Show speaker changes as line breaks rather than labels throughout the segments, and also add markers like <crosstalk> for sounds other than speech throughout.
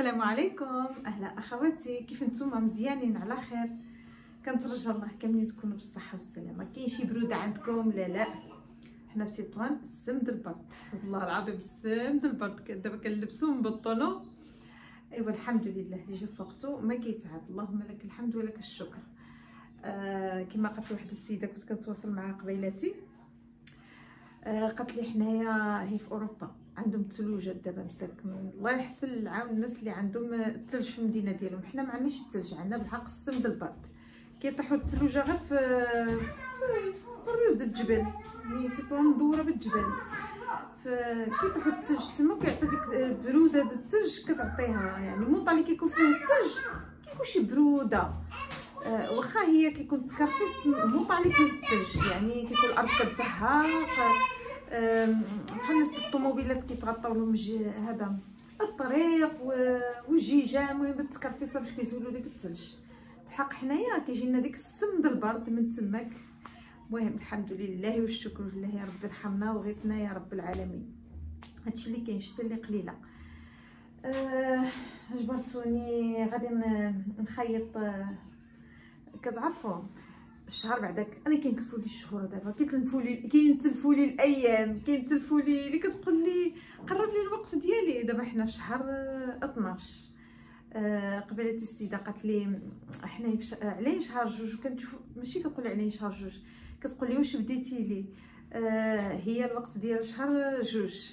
السلام عليكم. أهلا أخواتي كيف نتوما مزيانين على خير. كنترجى الله كاملين تكونوا بالصحة والسلامة. كاين شي برودة عندكم؟ لا لا. حنا في تطوان السمد البرد. والله العظيم السمد البرد. دابا كنلبسو نبطلو أيوا الحمد لله. اللي جا وقته ما كيتعب. اللهم لك الحمد ولك الشكر. آه كما قالت واحد السيدة كنت كنتواصل معها قبيلاتي آه قالت لي حنايا هي في أوروبا. عندهم الثلوجات دابا مساكن الله يحسن العون الناس اللي عندهم الثلج في المدينة ديالهم. حنا ما عندناش الثلج عندنا بالحق السمد البرد. كيطيحوا الثلوجه غير في الريوز د الجبل ملي تطوان مدورة بالجبل فكيطيحوا الثلج. تما كيعطي ديك البرودة د الثلج كتعطيها. يعني الموطا اللي كيكون فيه الثلج كيكون شي برودة. آه واخا هي كيكون تكرفس الموطا اللي فيه الثلج. يعني كيكون الأرض كتزهق بحال الناس الطوموبيلات كيتغطاو لهم هذا. الطريق والجيجان المهم التكرفيصة باش كيزولوا ديك الثلج بحق حنايا كيجينا ديك السم د البرد من تماك. المهم الحمد لله والشكر لله يا رب ارحمنا وغيتنا يا رب العالمين. هادشي اللي كاين شتا اللي قليلة. أه جبرتوني غادي نخيط أه كتعرفوا الشهر بعداك أنا كينتلفوا لي الشهور دابا. كيتلفوا لي كينتلفوا لي الأيام. كينتلفوا لي اللي كتقول لي قرب لي الوقت ديالي. دابا حنا في شهر 12 آه قبيله السيده قالت لي حنا في. علين شهر جوج. كنشوف ماشي كتقول لي علين شهر جوج. كتقول لي واش بديتي لي؟ آه هي الوقت ديال شهر جوج.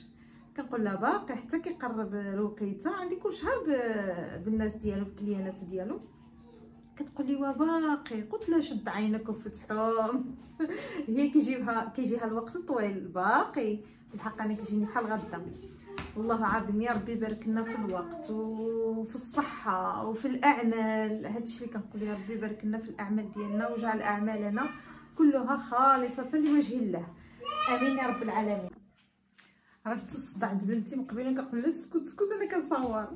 كنقول لها باقي. حتى كيقرب الوقيتة. عندي كل شهر. بالناس ديالو بالكليانات ديالو. كتقولي وباقي قلت لها شد عينك وفتحهم. <laughs> هي كيجيها كيجيها الوقت طويل. باقي. الحق أنا كيجيني بحال غدا. والله عظيم يا ربي يبارك لنا في الوقت وفي الصحة وفي الأعمال. هادشي اللي كنقول يا ربي يبارك لنا في الأعمال ديالنا وجعل اعمالنا كلها خالصة لوجه الله. آمين يا رب العالمين. عرفتوا صدعت بنتي من قبيلة كنقول لها اسكت اسكت أنا كنصور.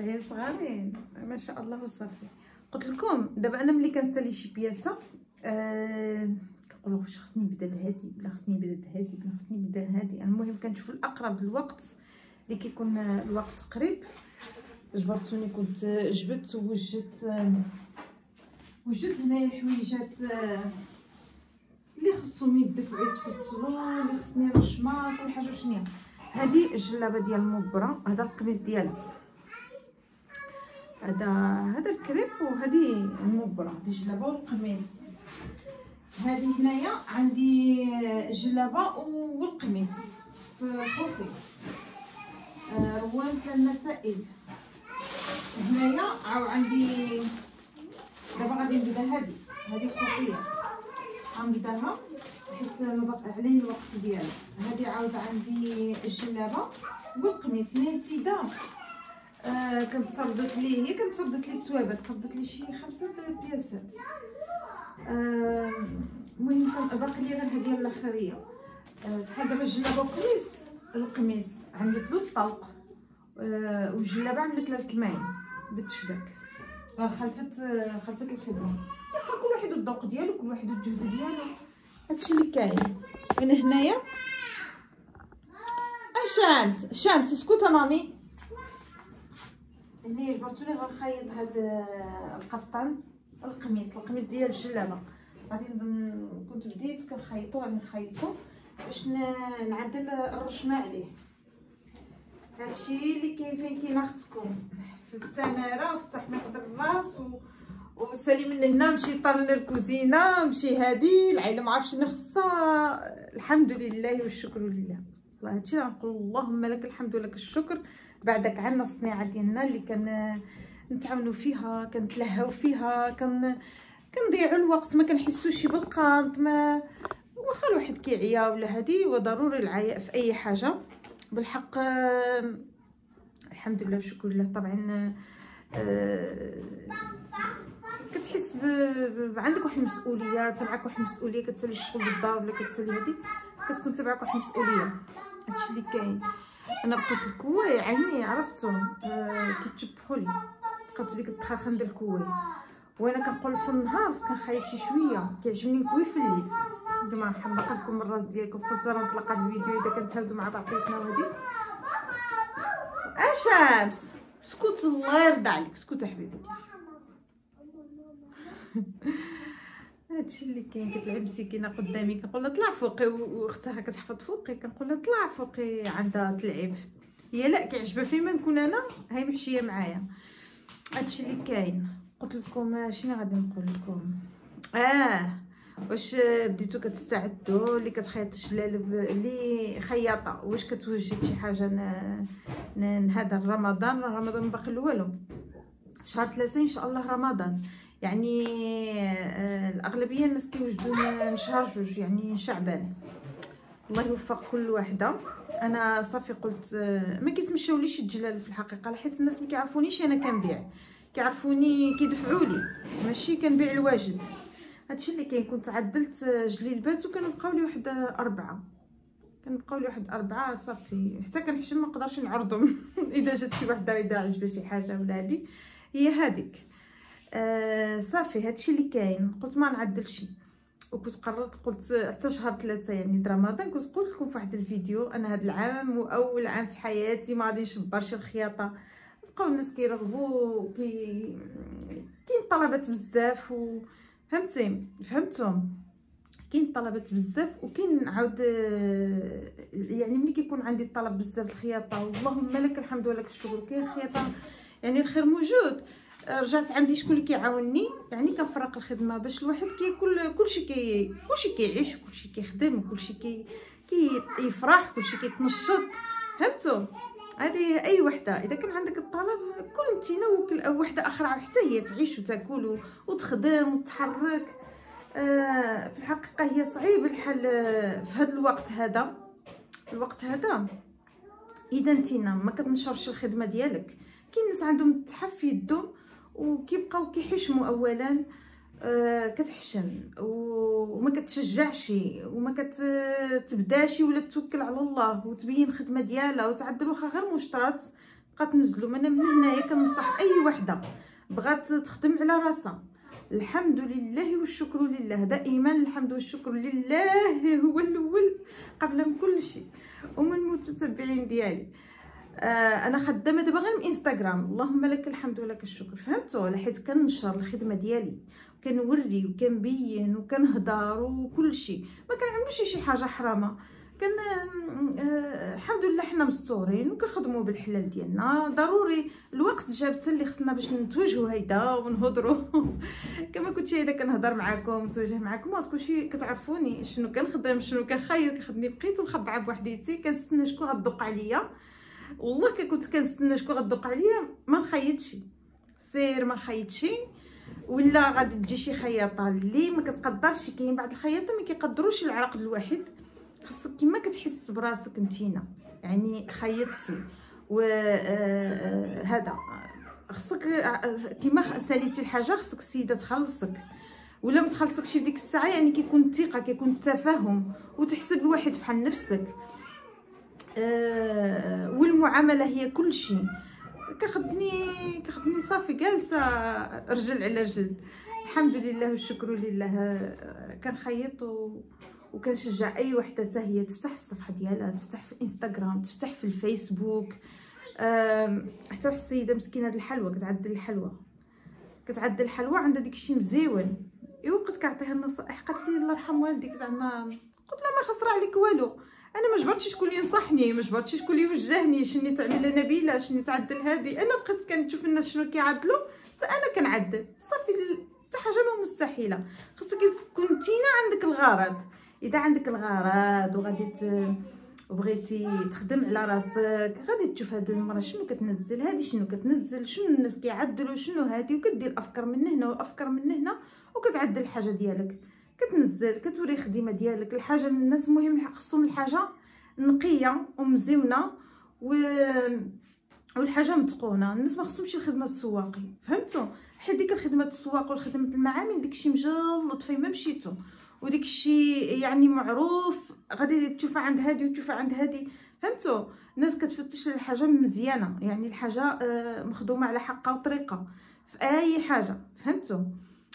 عيال صغارين ما شاء الله وصافي. قلت لكم دابا أنا ملي كنسالي شي بياسة آه كنقول واش خصني نبدا هادي ولا خصني نبدا هادي ولا خصني نبدا هادي. المهم كنشوف الأقرب الوقت اللي كيكون الوقت قريب. جبرتوني كنت جبت ووجدت آه وجدت هنايا الحويجات آه اللي خصهم يدفعوا يتفصلوا اللي خصني نشماط كل حاجة شنو هذه الجلابة ديال المبرة هذا القميص ديالها. هذا هذا الكريب وهذه المبرة هذه الجلابة والقميص. هذه هنايا عندي الجلابه والقميص في خوفي آه روان المسائل هنايا عاو عندي دابا غادي نبدأ هذه هذه خوفيه غنبداها حيت ما عليه الوقت ديالها هذه عاود عندي الجلابة والقميص. نسيده آه صردت لي هي صردت لي التوابل صردت لي شي خمسة بياسات. المهم آه كان باقي لي غير هذه الأخرية. بحال آه دابا الجلابة والقميص القميص عملت له الطوق. آه والجلابة عملت لها الكماين بالتشبك. خلفت خلفت الخدمة. كل واحد الذوق ديالو كل واحد الجهد ديالو. هادشي اللي كاين. من هنايا؟ الشمس شمس. اسكت مامي. هنا جبرتوني غنخيط هاد القفطان القميص القميص ديال الجلابه غادي كنت بديت كنخيطو غادي نخيطو باش نعدل الرشمة عليه. هادشي اللي كاين فين كاين أختكم. في التمارة وفي تحميق الراس و... وسالي من هنا نمشي طرن الكوزينة نمشي هادي العائله ما عرفش شنو خصها. الحمد لله والشكر لله. والله هادشي غنقول اللهم لك الحمد ولك الشكر. بعدك عندنا الصنيعه ديالنا اللي كان نتعاونوا فيها كنتلهاو فيها كن كنضيعوا الوقت ما كنحسوش بالقانط ما واخا الواحد كيعيا ولا هادي وضروري العياء في أي حاجة. بالحق الحمد لله والشكر لله. طبعا كتحس ب... ب... عندك واحد المسؤوليه تبعك واحد المسؤولية كتسالي الشغل بالدار ولا كتسالي هادي كتكون تبعك واحد المسؤولية. هادشي اللي كاين. أنا بقيت الكواي عيني عرفتو آه كيتشبحوا لي. بقيت ديك التخاخن ديال الكواي وأنا كنقول في النهار كنخيط شي شوية. كيعجبني نكوي في الليل. نتوما نحمق لكم الراس ديالكم. قلت راه نطلق هذا الفيديو إذا كنتهاودوا مع بعضياتنا وهادي. اشمس سكوت الله يرضى عليك. سكوت يا حبيبتي. <laughs> هادشي اللي كاين كتلعب مسكينه قدامي كنقول لها طلع فوقي واختها كتحفظ فوقي كنقول لها طلع فوقي عندها تلعب. هي لا كيعجبها فيما نكون أنا هاي محشية معايا. هادشي اللي كاين. قلت لكم شنو غادي نقول لكم؟ آه واش بديتو كتستعدوا اللي كتخيط الشلالب اللي خياطة. واش كتوجد شي حاجة. هذا رمضان؟ رمضان باقي والو شهر ثلاثة إن شاء الله رمضان. يعني آه الأغلبية الناس كيوجدوا من شهر جوج يعني شعبان. الله يوفق كل وحدة. أنا صافي قلت آه ما كيتمشاوليش الجلال في الحقيقة؟ حيت الناس ما كيعرفونيش أنا كنبيع. كيعرفوني كيدفعوا لي. ماشي كنبيع الواجد. هادشي اللي كاين. كنت عدلت جليلبات وكنبقاو لي واحد أربعة. كنبقاو لي واحد أربعة صافي. حتى كنحشم ما نقدرش نعرضهم. <laughs> إذا جات شي وحدة إذا عجبها شي حاجة ولا هادي. هي هذيك آه صافي هادشي اللي كاين. قلت ما نعدلش. وكنت قررت قلت حتى شهر ثلاثة يعني رمضان كنت قلت لكم في واحد الفيديو أنا هاد العام واول عام في حياتي ما غاديش نبرشي الخياطة. بقاو الناس كيرغبوا كي كاين طلبات بزاف و فهمتي؟ فهمتم كاين طلبات بزاف وكاين عاود يعني ملي كيكون عندي الطلب بزاف الخياطة اللهم لك الحمد ولك الشكر. كاين خياطة يعني الخير موجود. رجعت عندي شكون اللي كيعاونني؟ يعني كنفرق الخدمة باش الواحد كيكون كلشي كي كلشي كيعيش كلشي كيخدم كلشي كي كيفرح كلشي كيتنشط. فهمتوا هذه أي وحدة. إذا كان عندك الطلب كل نتينا وكل وحدة أخرى حتى هي تعيش وتاكل وتخدم وتتحرك آه في الحقيقة هي صعيب الحل في هذا الوقت هذا. الوقت هذا. إذا نتينا ما كتنشرش الخدمة ديالك. كاين ناس عندهم تحف في يدهم وكيبقاو كيحشموا اولا آه كتحشم وما كتشجعش وما كتبداش ولا توكل على الله وتبين الخدمة ديالها وتعدل واخا غير مشترط بقات تنزلوا أنا من هنايا كنصح أي وحدة بغات تخدم على راسها. الحمد لله والشكر لله. دائما الحمد والشكر لله هو الأول قبل من كل شيء. ومن المتتبعين ديالي. آه أنا خدامه دابا غير من انستغرام اللهم لك الحمد ولك الشكر. فهمتوا حيت كنشر الخدمة ديالي. كنوري وكنبين وكنهضر وكل شيء ما كنعملوش شي حاجة حرامة. كان آه الحمد لله حنا مستورين وكنخدموا بالحلال ديالنا. ضروري الوقت جاب حتى اللي خصنا باش نتواجهوا هيدا ونهضروا <laughs> كما كنت هيدا كنهضر معكم نتواجه معكم وتكونشي كتعرفوني شنو كنخدم شنو كنخيط. كنخدم بقيت مخبعة بوحديتي. كنستنى شكون غدق عليا. والله كنت كنستنى شكون غدق عليا ما نخيطش. سير ما نخيطش ولا غادي تجي شي خياطة اللي ما كتقدرش. كاين بعض الخياطة ما كيقدروش العرق الواحد. خاصك كيما كتحس براسك نتينا يعني خيطتي. و هذا. خصك كيما ساليتي الحاجة خصك السيدة تخلصك. ولا ما تخلصكش في ديك الساعة يعني كيكون الثقة كيكون التفاهم. وتحسب الواحد بحال نفسك. أه والمعاملة هي كل شيء. كخدني كخدني صافي جالسة رجل على رجل. الحمد لله والشكر لله. كنخيط و... وكنشجع أي وحدة حتى هي تفتح الصفحة ديالها تفتح في انستغرام تفتح في الفيسبوك. حتى واحد السيدة مسكينة د الحلوى كتعدل الحلوى. كتعدل الحلوى عندها داكشي مزيون. أيوا بقيت كنعطيها النصائح قالت لي الله يرحم والديك زعما قلت لها ما خسر عليك والو. أنا ما جبرتش شكون ينصحني ما جبرتش شكون يوجهني شنو تعمل نبيلة شنو تعدل هذه أنا بقيت كنشوف الناس شنو كيعدلوا حتى أنا كنعدل. صافي حتى حاجة ما مستحيلة. خاصك تكون نتينا عندك الغرض. إذا عندك الغرض وغادي وبغيتي تخدم على راسك غادي تشوف هاد المره شنو كتنزل هادي شنو كتنزل شنو الناس كيعدلوا شنو هادي وكدير الافكار من هنا وأفكار من هنا وكتعدل الحاجة ديالك. كتنزل كتوري خدمه ديالك. الحاجة للناس المهم خصهم الحاجة نقية ومزيونة و والحاجة متقونة. الناس ما خصهمش الخدمة السواقي. فهمتوا حيت ديك الخدمة السواق والخدمة المعامل داكشي مجلط فين ما مشيتو. وديك الشيء يعني معروف. غادي تشوفها عند هادي وتشوفها عند هادي. فهمتوا الناس كتفتش الحاجة مزيانة. يعني الحاجة مخدومة على حقها وطريقة. في أي حاجة. فهمتوا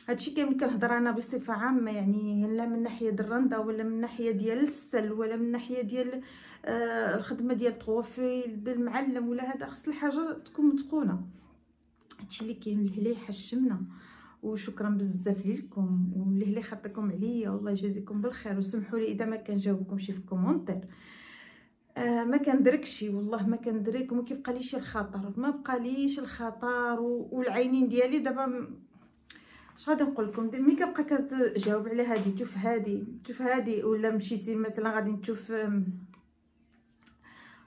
هادشي كامل كنهضر أنا بصفة عامة يعني لا من ناحية الرنده ولا من ناحية ديال السل ولا من ناحية ديال آه الخدمة ديال طوفيل ديال المعلم ولا هذا خص الحاجة تكون متقونة. هادشي اللي كاين لهلي حشمنا. وشكرا بزاف لكم واللي اللي خطيكم عليا والله يجازيكم بالخير. وسمحوا لي إذا ما كنجاوبكم شي في كومونتير آه ما كندركشي والله ما كندرك وما كيبقاليش الخطر. ما بقاليش الخطر والعينين ديالي دابا اش غادي نقول لكم؟ ملي كتبقى كتجاوب على هادي تشوف هادي تشوف هادي ولا مشيتي مثلا غادي تشوف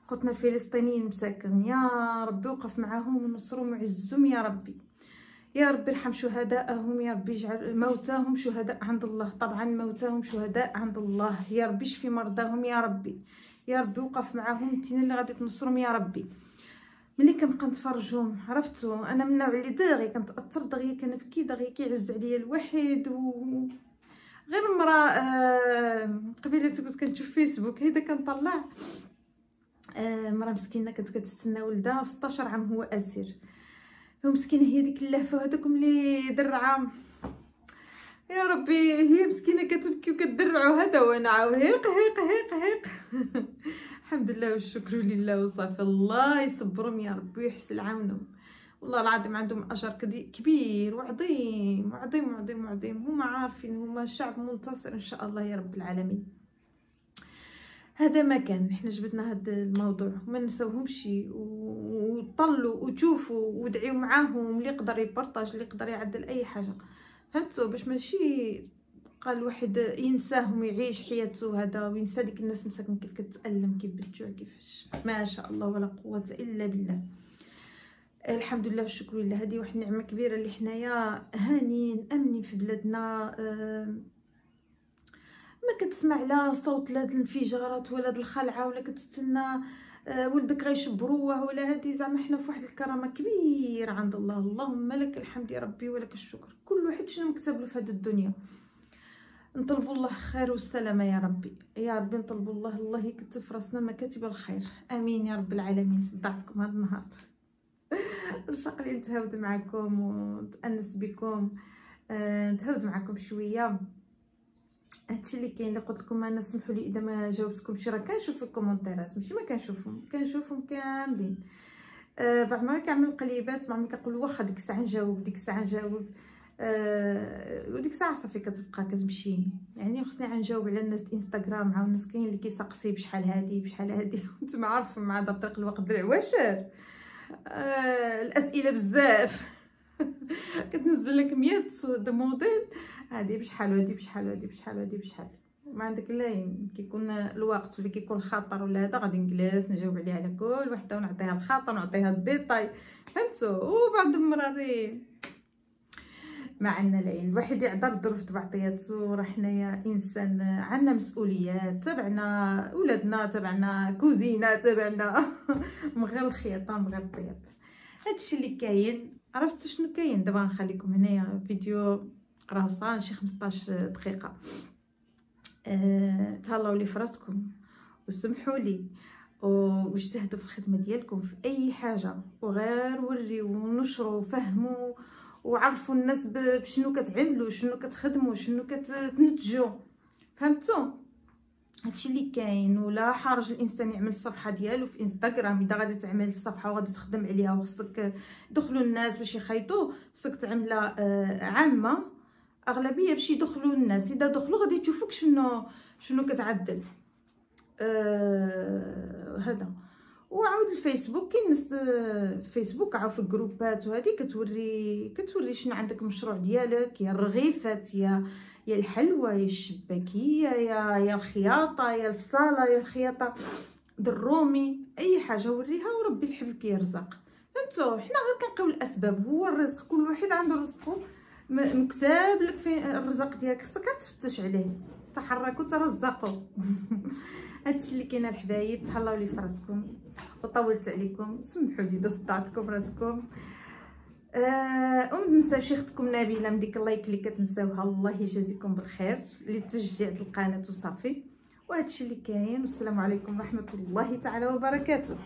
خوتنا الفلسطينيين مساكن. يا ربي وقف معاهم ونصرهم وعزهم يا ربي. يا ربي ارحم شهداءهم يا ربي اجعل موتاهم شهداء عند الله. طبعا موتاهم شهداء عند الله. يا ربي اشفي مرضاهم يا ربي. يا ربي وقف معاهم انت اللي غادي تنصرهم يا ربي. ملي كنبقى نتفرجهم عرفتوا أنا من النوع اللي دغيا كنتأثر دغيا كنبكي دغيا كيعز عليا الواحد و غير مرة آه قبيلة كنت كنشوف فيسبوك هيدا كنطلع. آه مرة مسكينة كانت كتستنى ولدها 16 عام هو أسير. هو مسكينة هي ديك اللهفة هذوكم اللي درعه يا ربي هي مسكينة كتبكي وكتدرعو هذا وأنا عاو هيق هيق هيق هيق. <laughs> الحمد لله والشكر لله وصافي الله يصبرهم يا ربي ويحسن عونهم والله العظيم عندهم أجر كبير وعظيم وعظيم وعظيم وعظيم. هما عارفين هما شعب منتصر إن شاء الله يا رب العالمين. هذا ما كان. حنا جبدنا هذا الموضوع. ما نساوهمش وطلوا وتشوفوا ودعيوا معاهم. اللي يقدر يبارطاج اللي يقدر يعدل أي حاجة. فهمتوا؟ باش ماشي قال الواحد ينساهم ويعيش حياته هذا وينسى ديك الناس مساكن كيف كتألم كيف بالجوع كيفاش. ما شاء الله ولا قوة إلا بالله. الحمد لله والشكر لله. هذه واحد النعمة كبيرة اللي حنايا هانين آمنين في بلادنا. أه ما كتسمع لا صوت لا الانفجارات ولا الخلعة ولا كتستنى أه ولدك غيشبروه ولا هادي زعما حنا في واحد الكرامة كبيرة عند الله. اللهم لك الحمد يا ربي ولك الشكر. كل واحد شنو مكتب له في هذه الدنيا. نطلبوا الله خير والسلامة يا ربي. يا ربي نطلبوا الله الله يكتب راسنا مكاتب الخير. آمين يا رب العالمين. صدعتكم هذا النهار. <laughs> نشاق لي نتهاود معكم ونتأنس بكم. أه نتهاود معكم شوية. هادشي اللي كاين اللي قلت لكم أنا سمحوا لي إذا ما جاوبتكمش راه كنشوف الكومونتيرات ماشي ما كنشوفهم كنشوفهم كاملين. أه بعض المرات كنعمل قليبات بعض كنقول واخا ديك الساعة نجاوب ديك الساعة نجاوب. وديك الساعة صافي كتبقى كتمشي. يعني خصني نجاوب على الناس الانستغرام مع الناس كاين اللي كيسقسي بشحال هادي بشحال هادي. <laughs> نتوما عارفين مع طريق الوقت العواشر. أه الأسئلة بزاف. <laughs> كتنزل لك 100 de modèles. هادي بشحال وهادي بشحال وهادي بشحال وهادي بشحال. ما عندك لا كيكون الوقت ولا كيكون خاطر ولا هذا غادي نجلس نجاوب عليها على كل وحدة ونعطيها الخاطر ونعطيها الديتاي. فهمتوا وبعض المرات ما عندنا العين الواحد يعذر الظروف بعطياتو راه حنايا إنسان عندنا مسؤوليات تبعنا ولادنا تبعنا كوزينة تبعنا <laughs> من غير الخياطة من غير الطياب هادشي اللي كاين عرفتوا شنو كاين؟ دابا نخليكم هنايا فيديو راه وصل شي 15 دقيقة. أه تهلاو لي فراسكم وسمحوا لي واجتهدوا في الخدمة ديالكم في أي حاجة وغير وريو ونشروا وفهموا وعرفوا الناس بشنو كتعملوا شنو كتخدموا شنو كتنتجوا. فهمتوا هادشي اللي كاين. ولا حرج الإنسان يعمل الصفحة ديالو في انستغرام إذا غادي تعمل الصفحة وغادي تخدم عليها وخصك يدخلوا الناس باش يخيطوا خصك تعملها آه عامة. أغلبية باش يدخلوا الناس. إذا دخلوا غادي يشوفوك شنو شنو كتعدل. آه هذا. وعاود الفيسبوك. كاين ناس فيسبوك عاود في الجروبات وهذه كتوري كتوري شنو عندك مشروع ديالك يا الرغيفات يا يا الحلوى يا الشباكية يا يا الخياطة يا الفصالة يا الخياطة درومي أي حاجة وريها وربي الحبل كيرزق. فهمتوا حنا غير كنلقاو الأسباب. هو الرزق كل واحد عنده رزقه مكتاب لك فين الرزق ديالك. خصك تفتش عليه. تحركوا ترزقوا <laughs> هادشي اللي كاين الحبايب. تهلاو لي فراسكم. وطولت عليكم سمحوا لي صدعتكم راسكم. آه وما تنساوش اختكم نبيلة من ديك اللايك اللي كتنساوها الله يجازيكم بالخير لتشجيع القناة وصافي. وهادشي اللي كاين والسلام عليكم ورحمة الله تعالى وبركاته.